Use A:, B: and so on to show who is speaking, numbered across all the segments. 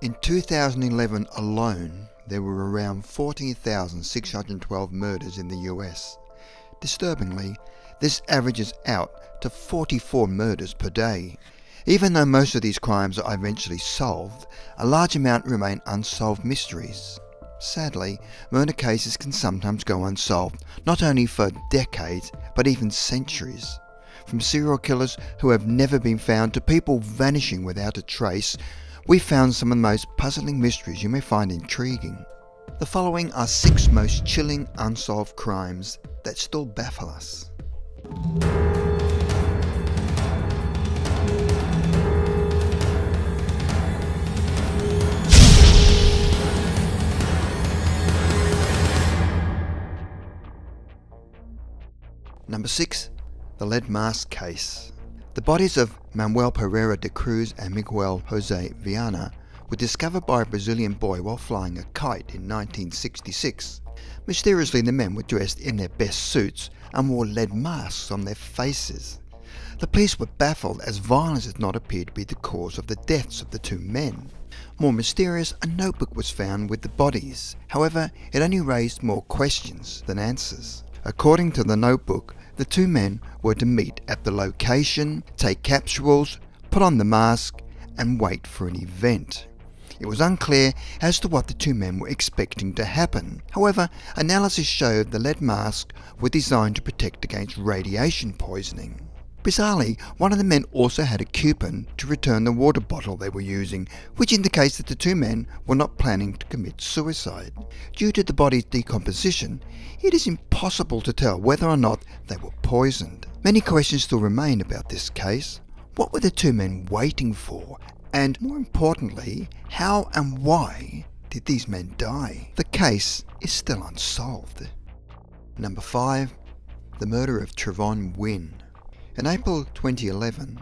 A: In 2011 alone, there were around 14,612 murders in the US. Disturbingly, this averages out to 44 murders per day. Even though most of these crimes are eventually solved, a large amount remain unsolved mysteries. Sadly, murder cases can sometimes go unsolved, not only for decades, but even centuries. From serial killers who have never been found to people vanishing without a trace, we found some of the most puzzling mysteries you may find intriguing. The following are six most chilling unsolved crimes that still baffle us. Number 6. The Lead Mask Case The bodies of Manuel Pereira de Cruz and Miguel Jose Viana were discovered by a Brazilian boy while flying a kite in 1966. Mysteriously, the men were dressed in their best suits and wore lead masks on their faces. The police were baffled as violence did not appear to be the cause of the deaths of the two men. More mysterious, a notebook was found with the bodies. However, it only raised more questions than answers. According to the notebook, the two men were to meet at the location, take capsules, put on the mask, and wait for an event. It was unclear as to what the two men were expecting to happen. However, analysis showed the lead masks were designed to protect against radiation poisoning. Bizarrely, one of the men also had a coupon to return the water bottle they were using, which indicates that the two men were not planning to commit suicide. Due to the body's decomposition, it is impossible to tell whether or not they were poisoned. Many questions still remain about this case. What were the two men waiting for? And more importantly, how and why did these men die? The case is still unsolved. Number 5. The murder of Trevon Wynn. In April 2011,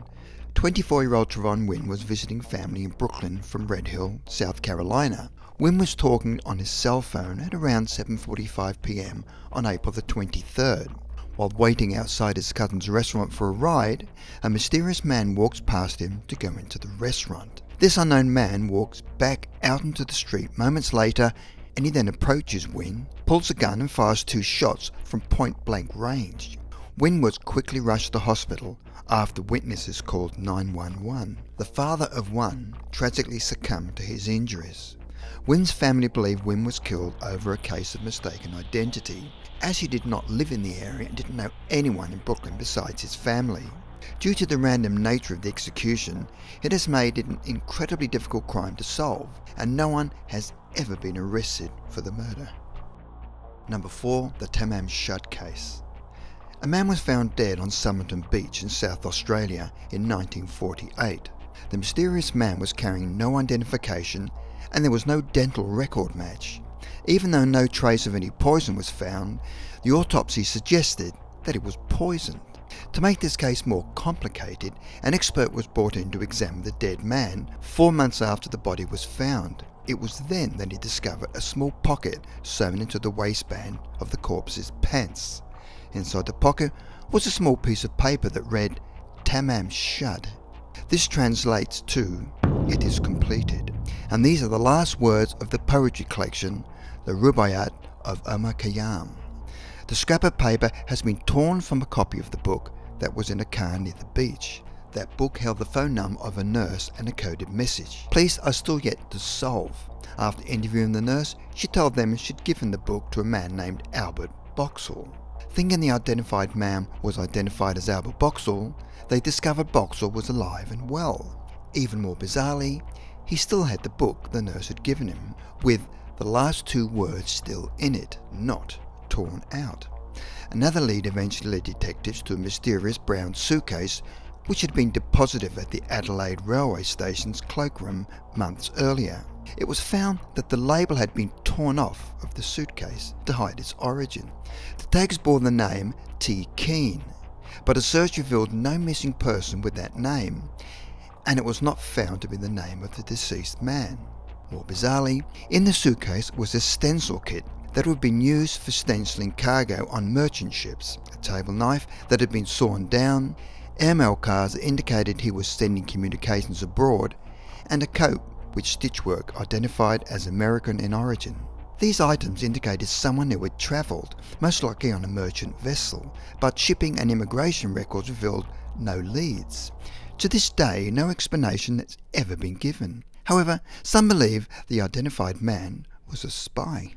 A: 24-year-old Trevon Wynn was visiting family in Brooklyn from Red Hill, South Carolina. Wynn was talking on his cell phone at around 7.45 pm on April the 23rd. While waiting outside his cousin's restaurant for a ride, a mysterious man walks past him to go into the restaurant. This unknown man walks back out into the street moments later and he then approaches Wynn, pulls a gun and fires two shots from point blank range. Wynn was quickly rushed to hospital after witnesses called 911. The father of one tragically succumbed to his injuries. Wynn's family believe Wynn was killed over a case of mistaken identity, as he did not live in the area and didn't know anyone in Brooklyn besides his family. Due to the random nature of the execution, it has made it an incredibly difficult crime to solve, and no one has ever been arrested for the murder. Number 4. The Tamam Shud Case a man was found dead on Somerton Beach in South Australia in 1948. The mysterious man was carrying no identification and there was no dental record match. Even though no trace of any poison was found, the autopsy suggested that it was poisoned. To make this case more complicated, an expert was brought in to examine the dead man four months after the body was found. It was then that he discovered a small pocket sewn into the waistband of the corpse's pants. Inside the pocket was a small piece of paper that read Tamam Shud. This translates to It is completed. And these are the last words of the poetry collection, the Rubaiyat of Omar Khayyam. The scrap of paper has been torn from a copy of the book that was in a car near the beach. That book held the phone number of a nurse and a coded message. Police are still yet to solve. After interviewing the nurse, she told them she'd given the book to a man named Albert Boxall. Thinking the identified man was identified as Albert Boxall, they discovered Boxall was alive and well. Even more bizarrely, he still had the book the nurse had given him, with the last two words still in it, not torn out. Another lead eventually led detectives to a mysterious brown suitcase which had been deposited at the Adelaide railway station's cloakroom months earlier. It was found that the label had been torn off of the suitcase to hide its origin. The tags bore the name T. Keane, but a search revealed no missing person with that name, and it was not found to be the name of the deceased man. More bizarrely, in the suitcase was a stencil kit that had been used for stenciling cargo on merchant ships, a table knife that had been sawn down, airmail cars indicated he was sending communications abroad, and a coat with stitchwork identified as American in origin. These items indicated someone who had travelled, most likely on a merchant vessel, but shipping and immigration records revealed no leads. To this day, no explanation has ever been given. However, some believe the identified man was a spy.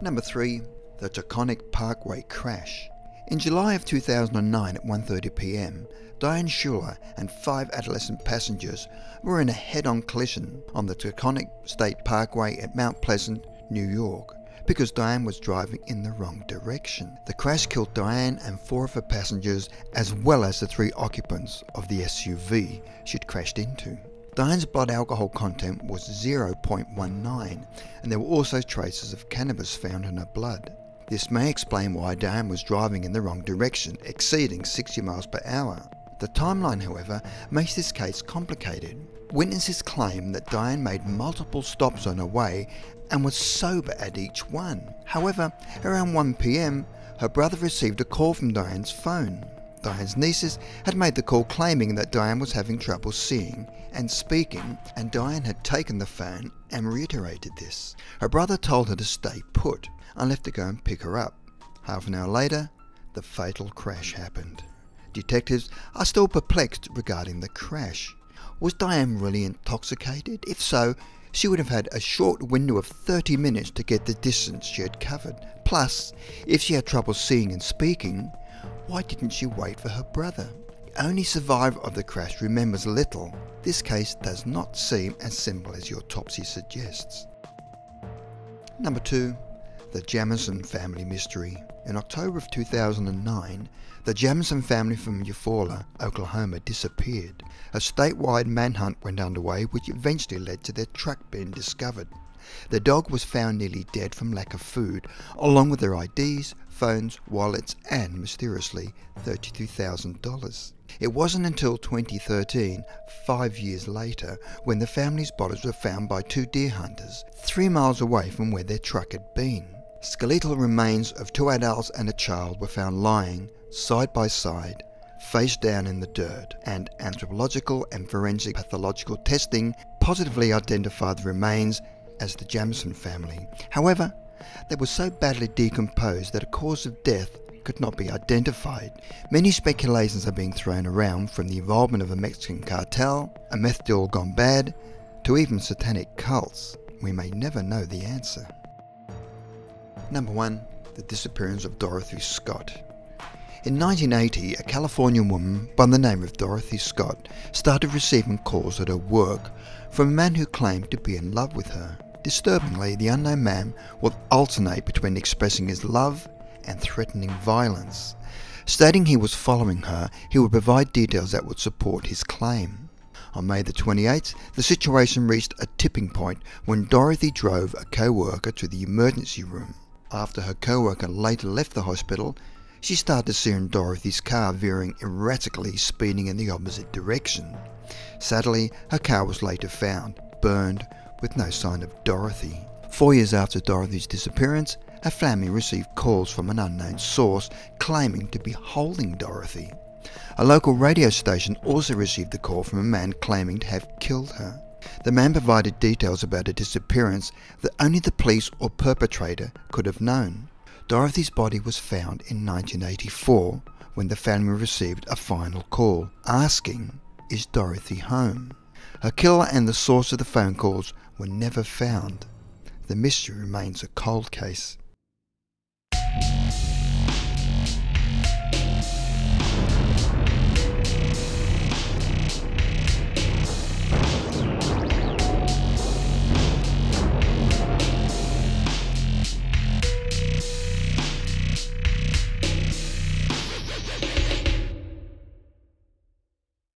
A: Number 3. The Taconic Parkway Crash In July of 2009 at 1.30pm, Diane Schuler and five adolescent passengers were in a head-on collision on the Taconic State Parkway at Mount Pleasant, New York because Diane was driving in the wrong direction. The crash killed Diane and four of her passengers as well as the three occupants of the SUV she'd crashed into. Diane's blood alcohol content was 0.19 and there were also traces of cannabis found in her blood. This may explain why Diane was driving in the wrong direction, exceeding 60 miles per hour. The timeline, however, makes this case complicated. Witnesses claim that Diane made multiple stops on her way and was sober at each one. However, around 1pm, her brother received a call from Diane's phone. Diane's nieces had made the call claiming that Diane was having trouble seeing and speaking, and Diane had taken the phone and reiterated this. Her brother told her to stay put and left to go and pick her up. Half an hour later, the fatal crash happened. Detectives are still perplexed regarding the crash. Was Diane really intoxicated? If so, she would have had a short window of 30 minutes to get the distance she had covered. Plus, if she had trouble seeing and speaking, why didn't she wait for her brother? Only survivor of the crash remembers little. This case does not seem as simple as your autopsy suggests. Number 2. The Jamison Family Mystery. In October of 2009, the Jamison family from Eufaula, Oklahoma disappeared. A statewide manhunt went underway which eventually led to their truck being discovered. The dog was found nearly dead from lack of food, along with their IDs, phones, wallets, and, mysteriously, $32,000. It wasn't until 2013, five years later, when the family's bodies were found by two deer hunters, three miles away from where their truck had been. Skeletal remains of two adults and a child were found lying, side by side, face down in the dirt, and anthropological and forensic pathological testing positively identified the remains as the Jamison family. However, they were so badly decomposed that a cause of death could not be identified. Many speculations are being thrown around from the involvement of a Mexican cartel, a meth deal gone bad, to even satanic cults. We may never know the answer. Number 1. The disappearance of Dorothy Scott. In 1980, a Californian woman by the name of Dorothy Scott started receiving calls at her work from a man who claimed to be in love with her. Disturbingly, the unknown man would alternate between expressing his love and threatening violence. Stating he was following her, he would provide details that would support his claim. On May the 28th, the situation reached a tipping point when Dorothy drove a co-worker to the emergency room. After her co-worker later left the hospital, she started seeing Dorothy's car veering erratically, speeding in the opposite direction. Sadly, her car was later found, burned, with no sign of Dorothy. Four years after Dorothy's disappearance, her family received calls from an unknown source claiming to be holding Dorothy. A local radio station also received a call from a man claiming to have killed her. The man provided details about her disappearance that only the police or perpetrator could have known. Dorothy's body was found in 1984 when the family received a final call asking, Is Dorothy home? Her killer and the source of the phone calls were never found. The mystery remains a cold case.